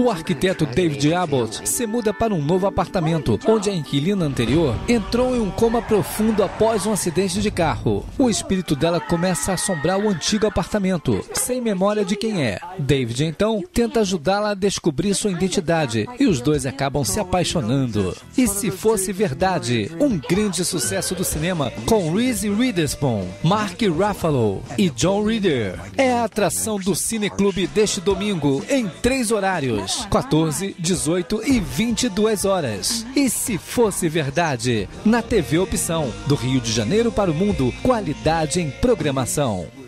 O arquiteto David Abbott se muda para um novo apartamento, onde a inquilina anterior entrou em um coma profundo após um acidente de carro. O espírito dela começa a assombrar o antigo apartamento, sem memória de quem é. David então tenta ajudá-la a descobrir sua identidade e os dois acabam se apaixonando. E se fosse verdade, um grande sucesso do cinema com Reese Witherspoon, Mark Ruffalo e John Reader. É a atração do Cineclube deste domingo em três horários: 14, 18 e 22 horas. E se fosse verdade, na TV Opção, do Rio de Janeiro para o mundo, qualidade em programação.